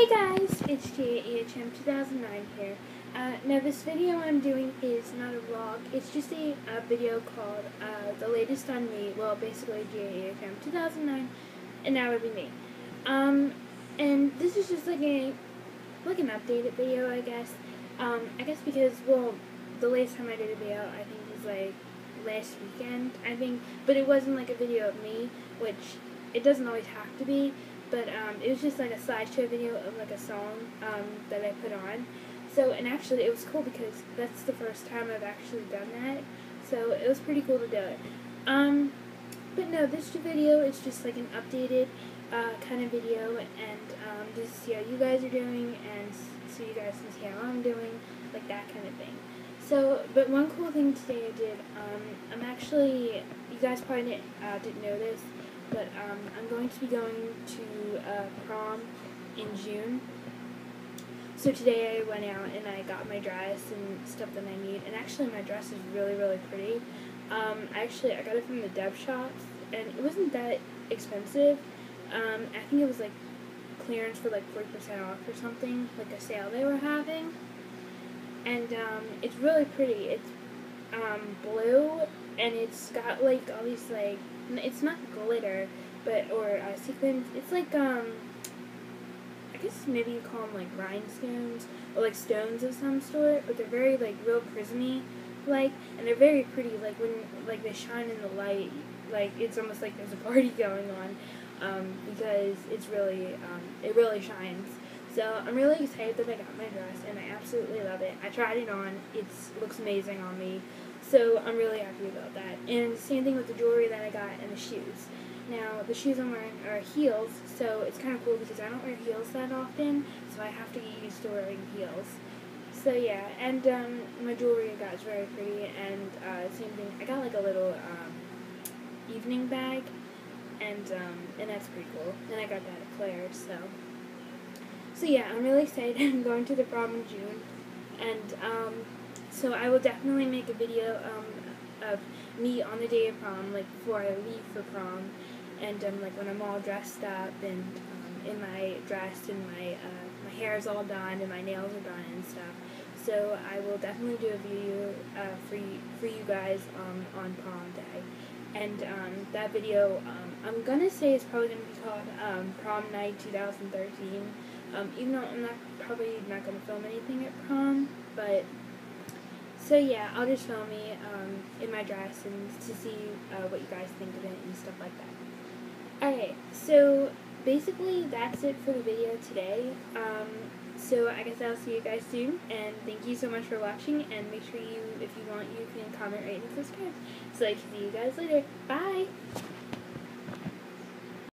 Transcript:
Hey guys, it's GAEHM 2009 here. Uh, now this video I'm doing is not a vlog, it's just a, a video called uh, The Latest on Me, well basically GAEHM 2009, and that would be me. Um, and this is just like a, like an updated video I guess. Um, I guess because, well, the last time I did a video I think was like last weekend, I think, but it wasn't like a video of me, which it doesn't always have to be, but um, it was just like a slideshow video of like a song um, that I put on. So, and actually it was cool because that's the first time I've actually done that, so it was pretty cool to do it. Um, but no, this video is just like an updated uh, kind of video, and um, just see how you guys are doing, and so you guys can see how I'm doing, like that kind of thing. So, but one cool thing today I did, um, I'm actually, you guys probably didn't, uh, didn't know this, but um, I'm going to be going to uh, prom in June. So today I went out and I got my dress and stuff that I need, and actually my dress is really, really pretty. Um, actually, I got it from the Deb shops, and it wasn't that expensive. Um, I think it was like clearance for like 40% off or something, like a sale they were having. And um, it's really pretty. It's um, blue, and it's got like all these like it's not glitter, but or uh, sequins. It's like um, I guess maybe you call them like rhinestones or like stones of some sort, but they're very like real prismy, like, and they're very pretty. Like when like they shine in the light, like it's almost like there's a party going on, um, because it's really um, it really shines. So I'm really excited that I got my dress, and I absolutely love it. I tried it on; it looks amazing on me. So I'm really happy about that. And same thing with the jewelry that I got and the shoes. Now, the shoes I'm wearing are heels, so it's kind of cool because I don't wear heels that often, so I have to get used to wearing heels. So yeah, and um, my jewelry I got is very pretty, and uh, same thing, I got like a little um, evening bag, and um, and that's pretty cool. And I got that at Claire's, so. So yeah, I'm really excited. I'm going to the prom in June, and um, so I will definitely make a video um, of me on the day of prom, like before I leave for prom, and um, like when I'm all dressed up and um, in my dress and my uh, my hair is all done and my nails are done and stuff. So I will definitely do a video uh, for you, for you guys um, on prom day. And um, that video, um, I'm gonna say it's probably gonna be called um, Prom Night 2013. Um, even though I'm not probably not gonna film anything at prom, so yeah, I'll just film me um, in my dress and to see uh, what you guys think of it and stuff like that. Okay, so basically that's it for the video today. Um, so I guess I'll see you guys soon, and thank you so much for watching, and make sure you, if you want, you can comment, rate, and subscribe. So I can see you guys later. Bye!